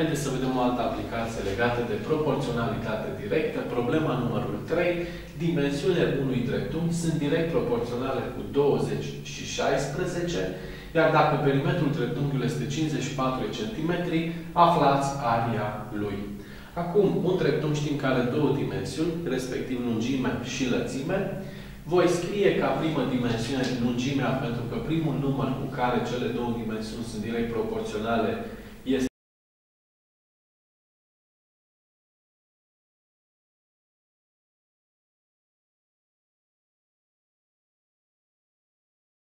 Haideți să vedem o altă aplicație legată de proporționalitate directă. Problema numărul 3. Dimensiunile unui dreptunghi sunt direct proporționale cu 20 și 16, iar dacă perimetrul dreptunghiului este 54 cm, aflați aria lui. Acum, un dreptunghi știm că are două dimensiuni, respectiv lungime și lățime. Voi scrie ca primă dimensiune lungimea, pentru că primul număr cu care cele două dimensiuni sunt direct proporționale